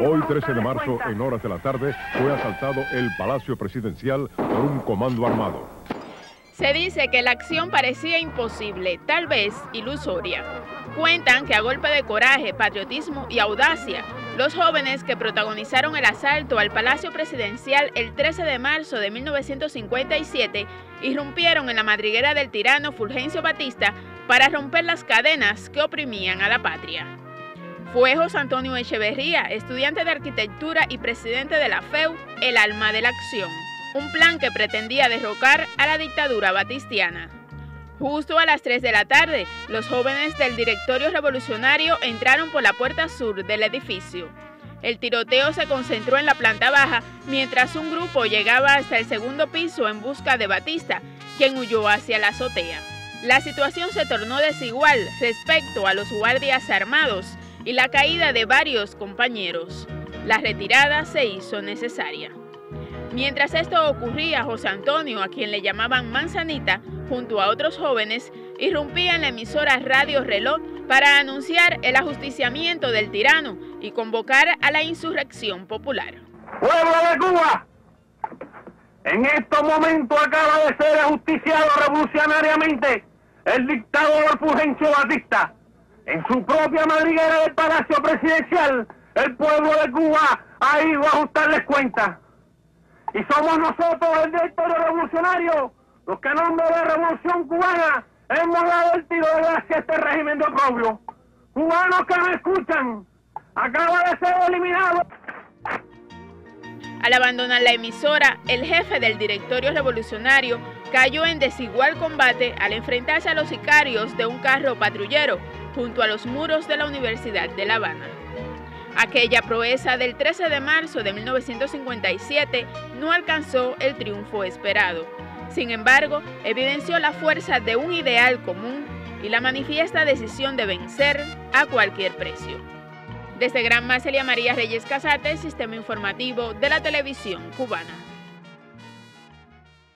Hoy, 13 de marzo, en horas de la tarde, fue asaltado el Palacio Presidencial por un comando armado. Se dice que la acción parecía imposible, tal vez ilusoria. Cuentan que a golpe de coraje, patriotismo y audacia, los jóvenes que protagonizaron el asalto al Palacio Presidencial el 13 de marzo de 1957 irrumpieron en la madriguera del tirano Fulgencio Batista para romper las cadenas que oprimían a la patria. Fue José Antonio Echeverría, estudiante de arquitectura y presidente de la FEU, el alma de la acción, un plan que pretendía derrocar a la dictadura batistiana. Justo a las 3 de la tarde, los jóvenes del directorio revolucionario entraron por la puerta sur del edificio. El tiroteo se concentró en la planta baja mientras un grupo llegaba hasta el segundo piso en busca de Batista, quien huyó hacia la azotea. La situación se tornó desigual respecto a los guardias armados y la caída de varios compañeros. La retirada se hizo necesaria. Mientras esto ocurría, José Antonio, a quien le llamaban Manzanita, junto a otros jóvenes, irrumpía en la emisora Radio Reloj para anunciar el ajusticiamiento del tirano y convocar a la insurrección popular. ¡Pueblo de Cuba! En estos momentos acaba de ser ajusticiado revolucionariamente el dictador Fulgencio Batista. En su propia madriguera del Palacio Presidencial, el pueblo de Cuba ha ido a ajustarles cuentas. Y somos nosotros, el directorio revolucionario, los que en nombre de la revolución cubana hemos dado el tiro de gracia a este régimen de oprobio. Cubanos que no escuchan, acaba de ser eliminado. Al abandonar la emisora, el jefe del directorio revolucionario cayó en desigual combate al enfrentarse a los sicarios de un carro patrullero junto a los muros de la Universidad de La Habana. Aquella proeza del 13 de marzo de 1957 no alcanzó el triunfo esperado. Sin embargo, evidenció la fuerza de un ideal común y la manifiesta decisión de vencer a cualquier precio. Desde Gran María Reyes Casate, Sistema Informativo de la Televisión Cubana.